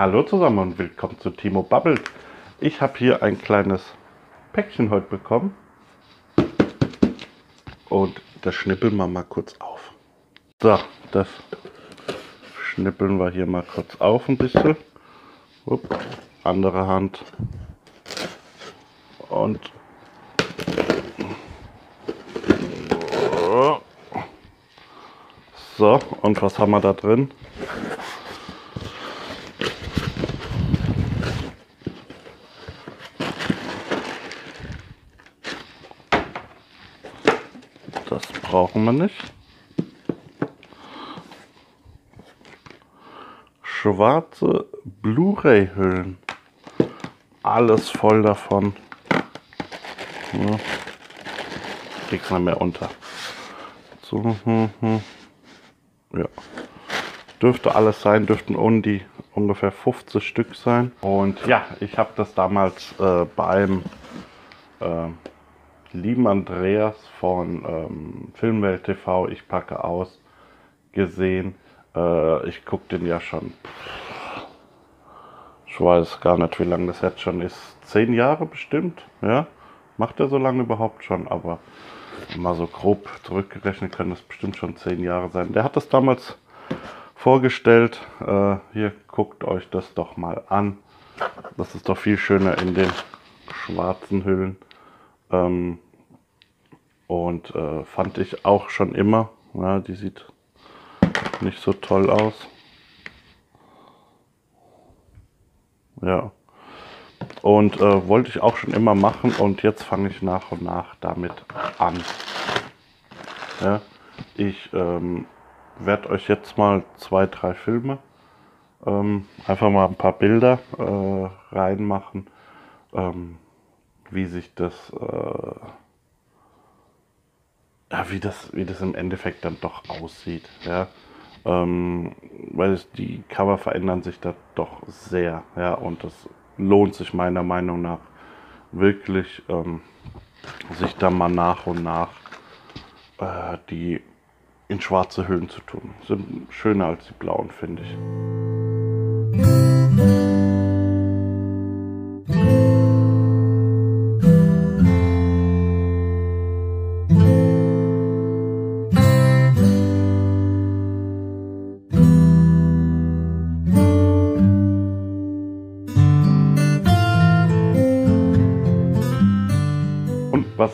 Hallo zusammen und willkommen zu Timo Bubble. Ich habe hier ein kleines Päckchen heute bekommen. Und das schnippeln wir mal kurz auf. So, das schnippeln wir hier mal kurz auf ein bisschen. Upp, andere Hand. Und so, und was haben wir da drin? Das nicht. Schwarze Blu-ray-Hüllen. Alles voll davon. Ja. Krieg's nicht mehr unter. So, hm, hm. Ja. Dürfte alles sein, dürften um die ungefähr 50 Stück sein. Und ja, ich habe das damals äh, beim äh, lieben Andreas von ähm, Filmwelt TV, ich packe aus, gesehen. Äh, ich gucke den ja schon. Ich weiß gar nicht, wie lange das jetzt schon ist. Zehn Jahre bestimmt, ja. Macht er so lange überhaupt schon, aber mal so grob zurückgerechnet können das bestimmt schon zehn Jahre sein. Der hat das damals vorgestellt. Äh, hier guckt euch das doch mal an. Das ist doch viel schöner in den schwarzen Hüllen. Ähm, und äh, fand ich auch schon immer. Ja, die sieht nicht so toll aus. Ja. Und äh, wollte ich auch schon immer machen und jetzt fange ich nach und nach damit an. Ja, ich ähm, werde euch jetzt mal zwei, drei Filme, ähm, einfach mal ein paar Bilder äh, reinmachen, ähm, wie sich das, äh, ja, wie das, wie das im Endeffekt dann doch aussieht. Ja. Ähm, weil es, die Cover verändern sich da doch sehr, ja, und das lohnt sich meiner Meinung nach wirklich, ähm, sich da mal nach und nach äh, die in schwarze Hüllen zu tun. Sind schöner als die blauen, finde ich.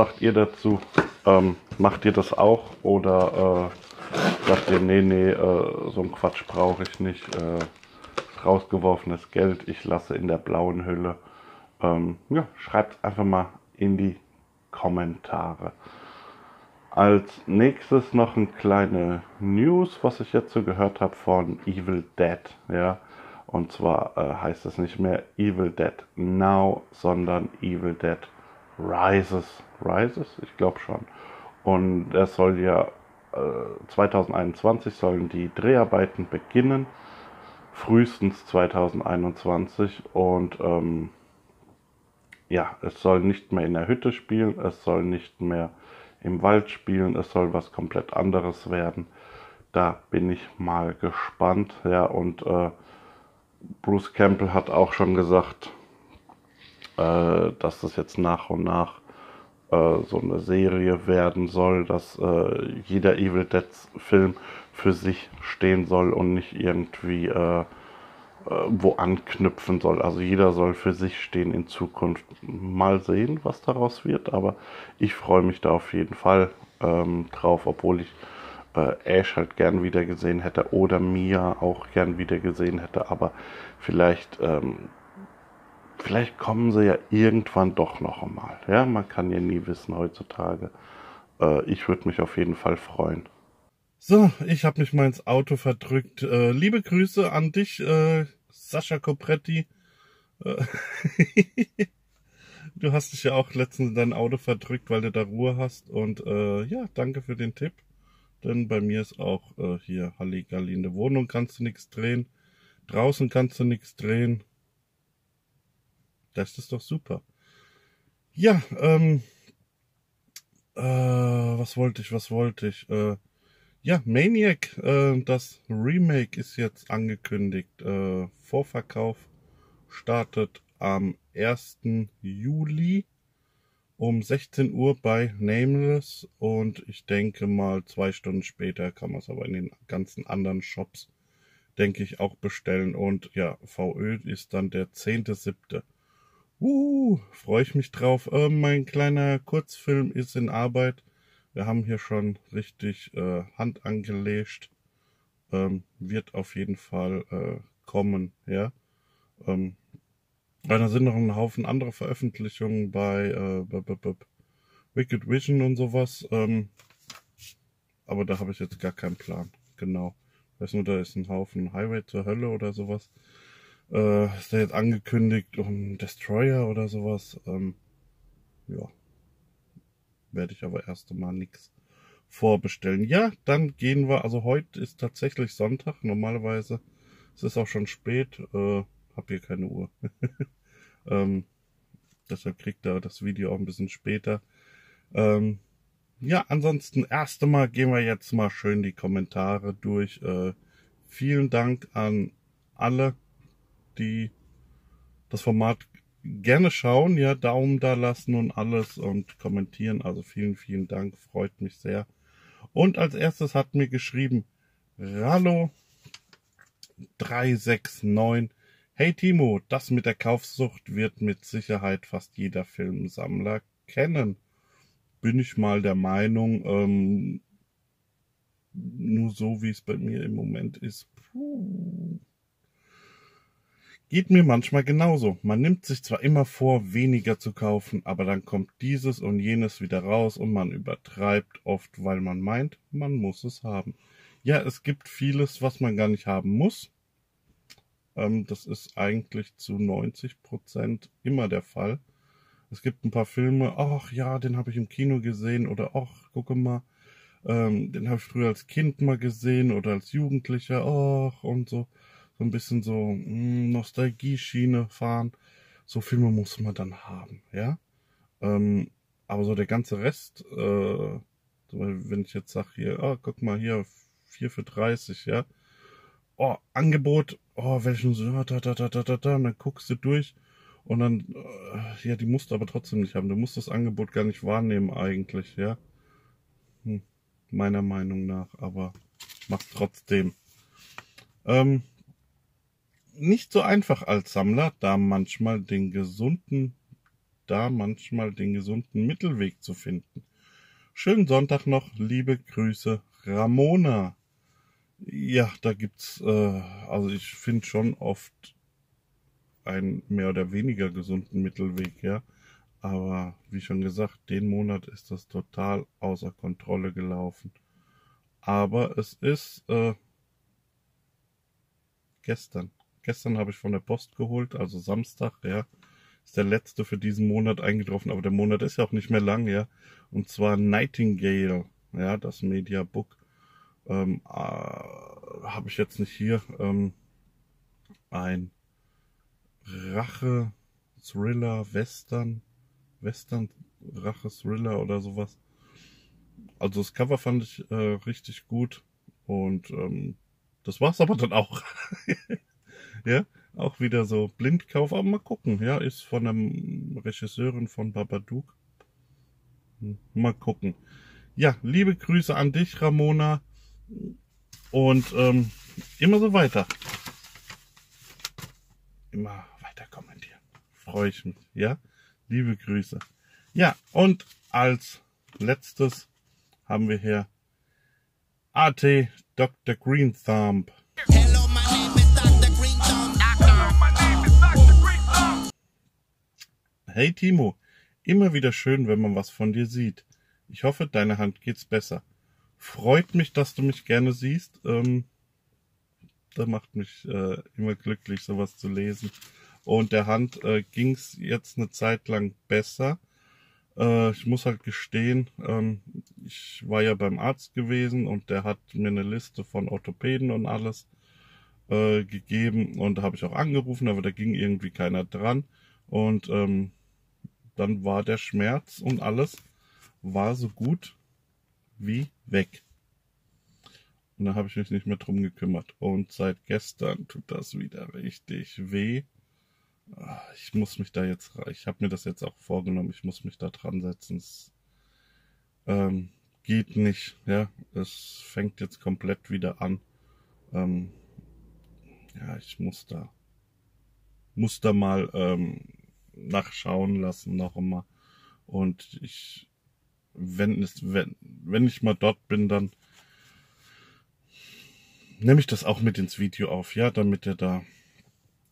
Sagt ihr dazu? Ähm, macht ihr das auch oder äh, sagt ihr, nee, nee, äh, so ein Quatsch brauche ich nicht. Äh, rausgeworfenes Geld, ich lasse in der blauen Hülle. Ähm, ja, schreibt einfach mal in die Kommentare. Als nächstes noch ein kleine News, was ich jetzt so gehört habe von Evil Dead. Ja, und zwar äh, heißt es nicht mehr Evil Dead Now, sondern Evil Dead Rises. Rises? Ich glaube schon. Und es soll ja äh, 2021 sollen die Dreharbeiten beginnen. Frühestens 2021. Und ähm, ja, es soll nicht mehr in der Hütte spielen, es soll nicht mehr im Wald spielen, es soll was komplett anderes werden. Da bin ich mal gespannt. Ja, und äh, Bruce Campbell hat auch schon gesagt, äh, dass das jetzt nach und nach äh, so eine Serie werden soll, dass äh, jeder Evil Dead Film für sich stehen soll und nicht irgendwie äh, wo anknüpfen soll. Also jeder soll für sich stehen in Zukunft. Mal sehen, was daraus wird, aber ich freue mich da auf jeden Fall ähm, drauf, obwohl ich äh, Ash halt gern wieder gesehen hätte oder Mia auch gern wieder gesehen hätte, aber vielleicht ähm, vielleicht kommen sie ja irgendwann doch noch einmal. Ja, man kann ja nie wissen heutzutage. Äh, ich würde mich auf jeden Fall freuen. So, ich habe mich mal ins Auto verdrückt. Äh, liebe Grüße an dich, äh, Sascha Copretti. Äh, du hast dich ja auch letztens in dein Auto verdrückt, weil du da Ruhe hast. Und äh, ja, danke für den Tipp. Denn bei mir ist auch äh, hier Halligalli. In der Wohnung kannst du nichts drehen. Draußen kannst du nichts drehen. Das ist doch super. Ja, ähm, äh, was wollte ich, was wollte ich? Äh, Ja, Maniac, äh, das Remake ist jetzt angekündigt. Äh, Vorverkauf startet am 1. Juli um 16 Uhr bei Nameless und ich denke mal zwei Stunden später kann man es aber in den ganzen anderen Shops, denke ich, auch bestellen. Und ja, VÖ ist dann der 10.7. Uh, freue ich mich drauf. Äh, mein kleiner Kurzfilm ist in Arbeit. Wir haben hier schon richtig äh, Hand angelegt. Ähm, wird auf jeden Fall äh, kommen, ja. Ähm, da sind noch ein Haufen andere Veröffentlichungen bei äh, Wicked Vision und sowas. Ähm, aber da habe ich jetzt gar keinen Plan. Genau. Weiß nur, da ist ein Haufen Highway zur Hölle oder sowas. Äh, ist da jetzt angekündigt und Destroyer oder sowas. Ähm, ja werde ich aber erst einmal nichts vorbestellen. Ja, dann gehen wir, also heute ist tatsächlich Sonntag, normalerweise. Es ist auch schon spät, äh, hab hier keine Uhr. ähm, deshalb kriegt er das Video auch ein bisschen später. Ähm, ja, ansonsten erst einmal gehen wir jetzt mal schön die Kommentare durch. Äh, vielen Dank an alle, die das Format gerne schauen, ja, Daumen da lassen und alles und kommentieren. Also vielen, vielen Dank, freut mich sehr. Und als erstes hat mir geschrieben Rallo 369. Hey Timo, das mit der Kaufsucht wird mit Sicherheit fast jeder Filmsammler kennen. Bin ich mal der Meinung, ähm, nur so wie es bei mir im Moment ist. Puh. Geht mir manchmal genauso. Man nimmt sich zwar immer vor, weniger zu kaufen, aber dann kommt dieses und jenes wieder raus und man übertreibt oft, weil man meint, man muss es haben. Ja, es gibt vieles, was man gar nicht haben muss. Ähm, das ist eigentlich zu 90 Prozent immer der Fall. Es gibt ein paar Filme, ach ja, den habe ich im Kino gesehen oder ach, gucke mal, ähm, den habe ich früher als Kind mal gesehen oder als Jugendlicher, ach und so so ein bisschen so hm, Nostalgie-Schiene fahren. So Filme muss man dann haben, ja. Ähm, aber so der ganze Rest, äh, wenn ich jetzt sage hier, oh, guck mal hier, 4 für 30, ja. Oh, Angebot, oh, welchen, da, da, da, da, da, da, und dann guckst du durch und dann, äh, ja, die musst du aber trotzdem nicht haben. Du musst das Angebot gar nicht wahrnehmen eigentlich, ja. Hm, meiner Meinung nach, aber mach trotzdem. Ähm, nicht so einfach als Sammler, da manchmal den gesunden, da manchmal den gesunden Mittelweg zu finden. Schönen Sonntag noch, liebe Grüße, Ramona. Ja, da gibt's, äh, also ich finde schon oft einen mehr oder weniger gesunden Mittelweg, ja. Aber wie schon gesagt, den Monat ist das total außer Kontrolle gelaufen. Aber es ist äh, gestern. Gestern habe ich von der Post geholt, also Samstag, ja. Ist der letzte für diesen Monat eingetroffen, aber der Monat ist ja auch nicht mehr lang, ja. Und zwar Nightingale, ja, das Mediabook. Ähm, äh, habe ich jetzt nicht hier. Ähm, ein Rache, Thriller, Western, Western, Rache, Thriller oder sowas. Also das Cover fand ich äh, richtig gut und ähm, das war's aber dann auch. Ja, auch wieder so Blindkauf, aber mal gucken. Ja, ist von einem Regisseurin von Babadook. Hm, mal gucken. Ja, liebe Grüße an dich, Ramona. Und ähm, immer so weiter. Immer weiter kommentieren. Freue ich mich. Ja, liebe Grüße. Ja, und als letztes haben wir hier AT Dr. Green Thumb. Hey Timo, immer wieder schön, wenn man was von dir sieht. Ich hoffe, deiner Hand geht's besser. Freut mich, dass du mich gerne siehst. Ähm, da macht mich äh, immer glücklich, sowas zu lesen. Und der Hand äh, ging's jetzt eine Zeit lang besser. Äh, ich muss halt gestehen, ähm, ich war ja beim Arzt gewesen und der hat mir eine Liste von Orthopäden und alles äh, gegeben und da habe ich auch angerufen, aber da ging irgendwie keiner dran. Und ähm, dann war der Schmerz und alles war so gut wie weg. Und dann habe ich mich nicht mehr drum gekümmert. Und seit gestern tut das wieder richtig weh. Ah, ich muss mich da jetzt, ich habe mir das jetzt auch vorgenommen, ich muss mich da dran setzen. Es ähm, geht nicht, ja. Es fängt jetzt komplett wieder an. Ähm, ja, ich muss da, muss da mal ähm, nachschauen lassen noch einmal. Und ich, wenn es, wenn, wenn ich mal dort bin, dann nehme ich das auch mit ins Video auf, ja, damit ihr da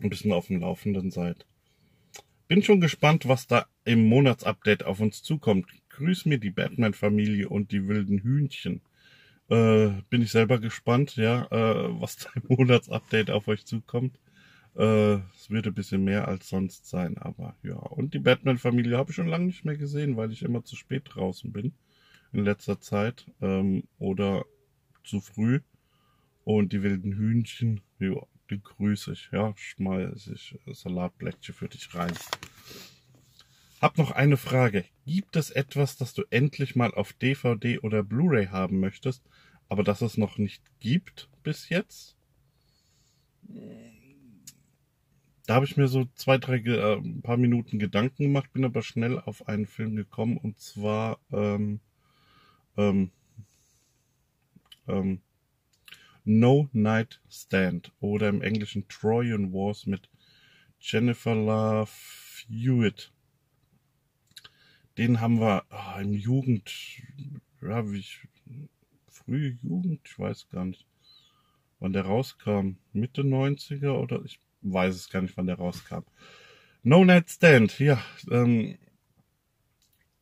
ein bisschen auf dem Laufenden seid. Bin schon gespannt, was da im Monatsupdate auf uns zukommt. Grüß mir die Batman-Familie und die wilden Hühnchen. Äh, bin ich selber gespannt, ja, äh, was da im Monatsupdate auf euch zukommt. Äh, es wird ein bisschen mehr als sonst sein, aber ja. Und die Batman-Familie habe ich schon lange nicht mehr gesehen, weil ich immer zu spät draußen bin in letzter Zeit ähm, oder zu früh. Und die wilden Hühnchen, ja, die grüße ich. Ja, schmeiß ich Salatblättchen für dich rein. Hab noch eine Frage. Gibt es etwas, das du endlich mal auf DVD oder Blu-ray haben möchtest, aber das es noch nicht gibt bis jetzt? Da habe ich mir so zwei, drei, äh, ein paar Minuten Gedanken gemacht, bin aber schnell auf einen Film gekommen und zwar ähm, ähm, ähm, No Night Stand oder im Englischen Trojan Wars mit Jennifer Love Hewitt. Den haben wir oh, im Jugend, ja, wie ich, frühe Jugend, ich weiß gar nicht, wann der rauskam. Mitte 90er oder ich weiß es gar nicht, wann der rauskam. No Night Stand, ja, ähm,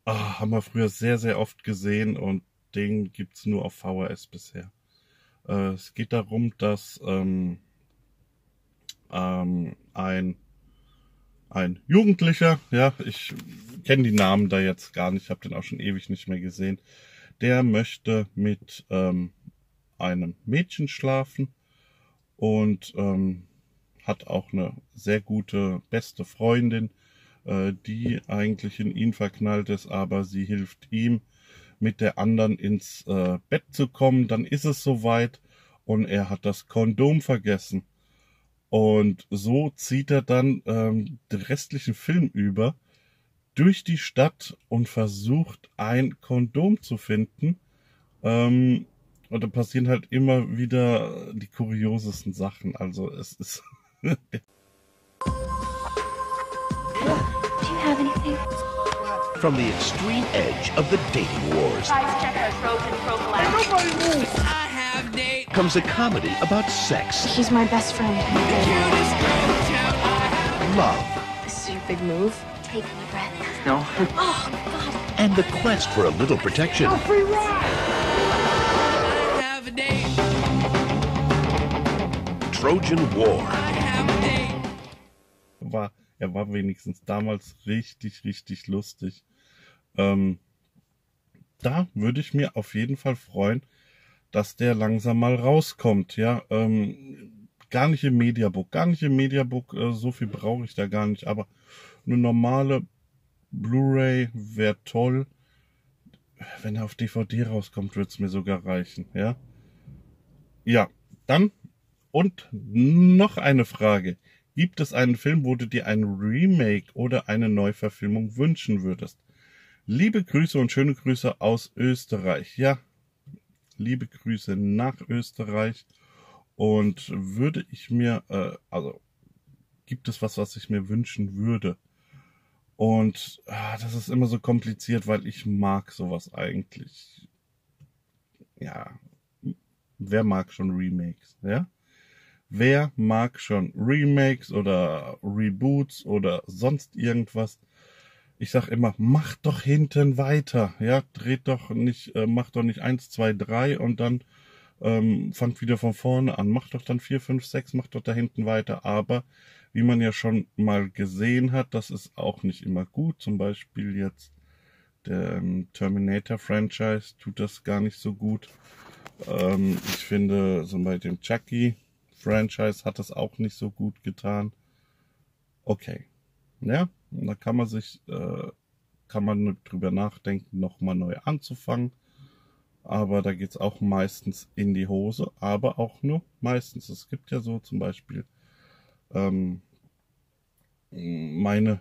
oh, haben wir früher sehr, sehr oft gesehen und den gibt's nur auf VHS bisher. Äh, es geht darum, dass ähm, ähm, ein ein Jugendlicher, ja, ich kenne die Namen da jetzt gar nicht, habe den auch schon ewig nicht mehr gesehen, der möchte mit ähm, einem Mädchen schlafen und ähm, hat auch eine sehr gute beste Freundin, äh, die eigentlich in ihn verknallt ist, aber sie hilft ihm mit der anderen ins äh, Bett zu kommen. Dann ist es soweit und er hat das Kondom vergessen. Und so zieht er dann ähm, den restlichen Film über durch die Stadt und versucht ein Kondom zu finden. Ähm, und da passieren halt immer wieder die kuriosesten Sachen. Also es ist. Do you have anything? From the extreme edge of the dating wars Guys, check our Trojan prophylactic. comes a comedy about sex, He's my best friend. love, This is your big move. Take a breath. No. Oh, God. and the quest for a little protection. Trojan War. War, er war wenigstens damals richtig, richtig lustig. Ähm, da würde ich mir auf jeden Fall freuen, dass der langsam mal rauskommt, ja. Ähm, gar nicht im Mediabook, gar nicht im Mediabook, äh, so viel brauche ich da gar nicht, aber eine normale Blu-ray wäre toll. Wenn er auf DVD rauskommt, wird's mir sogar reichen, ja. Ja, dann und noch eine Frage. Gibt es einen Film, wo du dir ein Remake oder eine Neuverfilmung wünschen würdest? Liebe Grüße und schöne Grüße aus Österreich. Ja, liebe Grüße nach Österreich. Und würde ich mir, äh, also gibt es was, was ich mir wünschen würde? Und ah, das ist immer so kompliziert, weil ich mag sowas eigentlich. Ja, wer mag schon Remakes, ja? Wer mag schon Remakes oder Reboots oder sonst irgendwas? Ich sag immer, macht doch hinten weiter, ja, dreht doch nicht, äh, macht doch nicht eins, zwei, drei und dann ähm, fangt wieder von vorne an, macht doch dann vier, fünf, sechs, macht doch da hinten weiter. Aber wie man ja schon mal gesehen hat, das ist auch nicht immer gut. Zum Beispiel jetzt der ähm, Terminator-Franchise tut das gar nicht so gut. Ähm, ich finde, so bei dem Chucky-Franchise hat das auch nicht so gut getan. Okay. Ja, und da kann man sich, äh, kann man drüber nachdenken, nochmal neu anzufangen. aber da geht's auch meistens in die Hose, aber auch nur meistens. Es gibt ja so zum Beispiel ähm, meine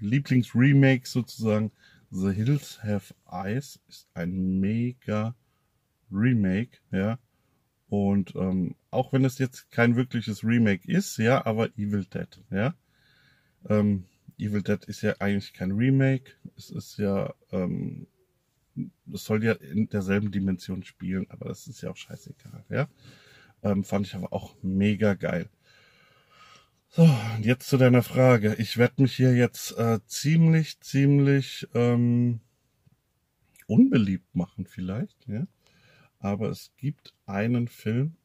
Lieblingsremake sozusagen, The Hills Have Eyes, ist ein mega Remake, ja. Und ähm, auch wenn es jetzt kein wirkliches Remake ist, ja, aber Evil Dead, ja. Ähm, Evil Dead ist ja eigentlich kein Remake. Es ist ja, ähm, es soll ja in derselben Dimension spielen, aber das ist ja auch scheißegal, ja. Ähm, fand ich aber auch mega geil. So, und jetzt zu deiner Frage. Ich werde mich hier jetzt äh, ziemlich, ziemlich ähm, unbeliebt machen vielleicht, ja. Aber es gibt einen Film,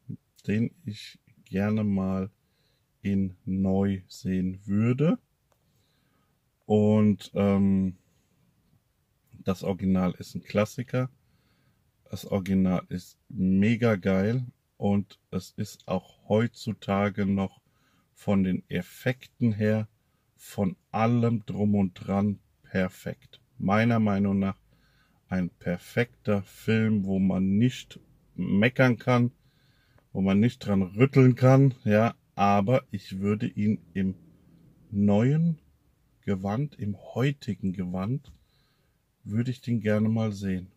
den ich gerne mal in neu sehen würde. Und ähm, das Original ist ein Klassiker. Das Original ist mega geil und es ist auch heutzutage noch von den Effekten her, von allem drum und dran perfekt. Meiner Meinung nach ein perfekter Film, wo man nicht meckern kann, wo man nicht dran rütteln kann, ja, aber ich würde ihn im neuen Gewand, im heutigen Gewand, würde ich den gerne mal sehen.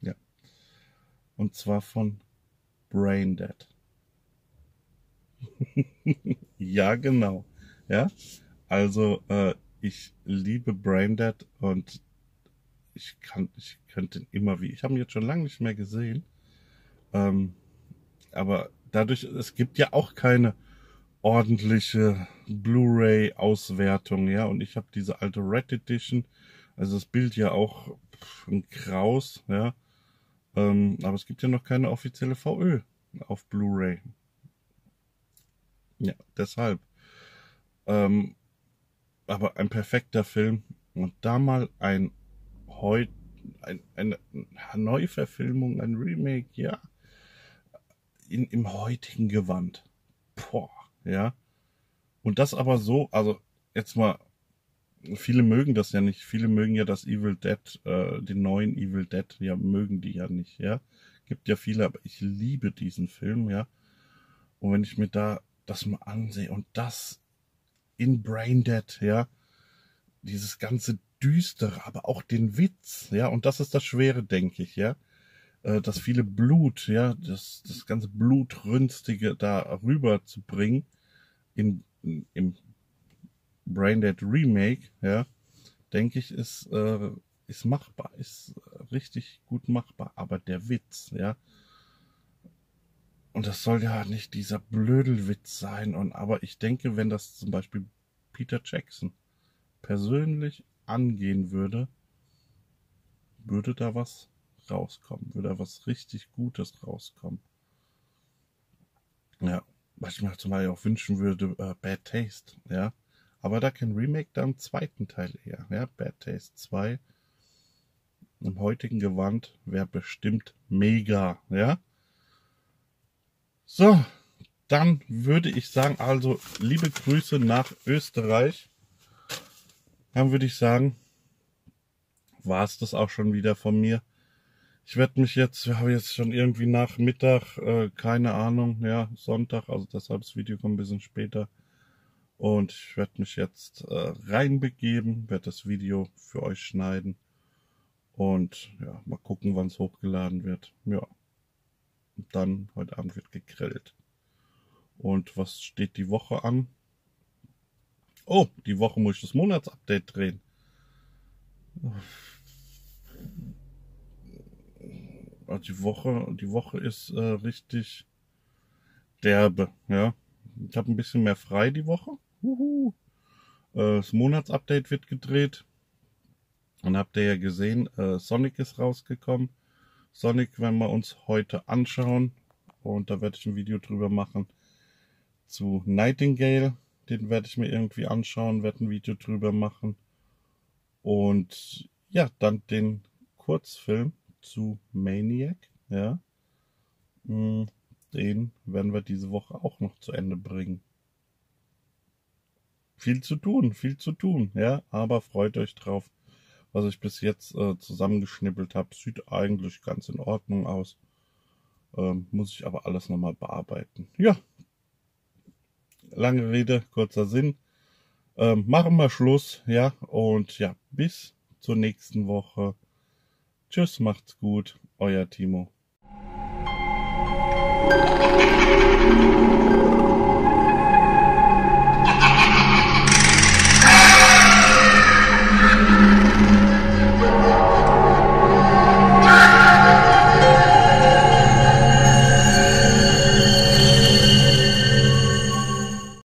Ja. Und zwar von Braindead. ja, genau. Ja. Also, äh, ich liebe Braindead und ich kann, ich könnte immer wie, ich habe ihn jetzt schon lange nicht mehr gesehen. Ähm, aber dadurch, es gibt ja auch keine ordentliche Blu-ray-Auswertung, ja, und ich habe diese alte Red Edition, also das Bild ja auch ein Kraus, ja, ähm, aber es gibt ja noch keine offizielle VÖ auf Blu-ray. Ja, deshalb. Ähm, aber ein perfekter Film und da mal ein heute ein, eine Neuverfilmung, ein Remake, ja, in, im heutigen Gewand. Boah, ja. Und das aber so, also jetzt mal, viele mögen das ja nicht. Viele mögen ja das Evil Dead, äh, den neuen Evil Dead, ja, mögen die ja nicht, ja. Gibt ja viele, aber ich liebe diesen Film, ja. Und wenn ich mir da das mal ansehe und das in Brain Dead, ja, dieses ganze Düstere, aber auch den Witz, ja, und das ist das Schwere, denke ich, ja, äh, das viele Blut, ja, das, das ganze Blutrünstige da rüber zu bringen in, in, im Braindead Remake, ja, denke ich, ist, äh, ist machbar, ist richtig gut machbar, aber der Witz, ja, und das soll ja nicht dieser Blödelwitz sein, und aber ich denke, wenn das zum Beispiel Peter Jackson persönlich angehen würde, würde da was rauskommen, würde da was richtig Gutes rauskommen. Ja, was ich mir zum Beispiel auch wünschen würde, äh, Bad Taste, ja. Aber da kein Remake, dann zweiten Teil eher, ja. Bad Taste 2 im heutigen Gewand wäre bestimmt mega, ja. So, dann würde ich sagen, also liebe Grüße nach Österreich dann würde ich sagen, war es das auch schon wieder von mir. Ich werde mich jetzt, wir haben jetzt schon irgendwie nach Mittag, äh, keine Ahnung, ja, Sonntag, also deshalb das Video kommt ein bisschen später. Und ich werde mich jetzt äh, reinbegeben, werde das Video für euch schneiden. Und ja, mal gucken, wann es hochgeladen wird. Ja. Und dann, heute Abend wird gegrillt. Und was steht die Woche an? Oh, die Woche muss ich das Monatsupdate drehen. Also die Woche, die Woche ist äh, richtig derbe, ja. Ich habe ein bisschen mehr frei die Woche. Uhu. Äh, das Monatsupdate wird gedreht. Und habt ihr ja gesehen, äh, Sonic ist rausgekommen. Sonic werden wir uns heute anschauen. Und da werde ich ein Video drüber machen zu Nightingale. Den werde ich mir irgendwie anschauen, werde ein Video drüber machen. Und ja, dann den Kurzfilm zu Maniac, ja. Hm, den werden wir diese Woche auch noch zu Ende bringen. Viel zu tun, viel zu tun, ja, aber freut euch drauf. was ich bis jetzt äh, zusammengeschnippelt habe, sieht eigentlich ganz in Ordnung aus. Ähm, muss ich aber alles nochmal bearbeiten. Ja, lange Rede, kurzer Sinn. Ähm, machen wir Schluss, ja, und ja, bis zur nächsten Woche. Tschüss, macht's gut, euer Timo.